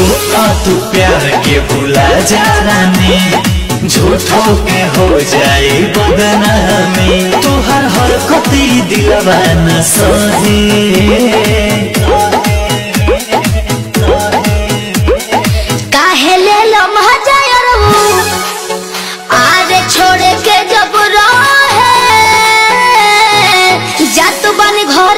तू आ तू प्यार के भुला जा रानी झूठो के हो जाए बदनामी तुहर हर कती दिलवा न सहे छोड़ के जब रहे जा तू बन घर